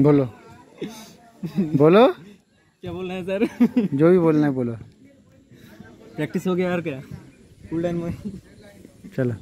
बोलो। बोलो? क्या बोलना है सर? जो भी बोलना है बोलो। प्रैक्टिस हो गया और क्या? फुल टाइम में चलो।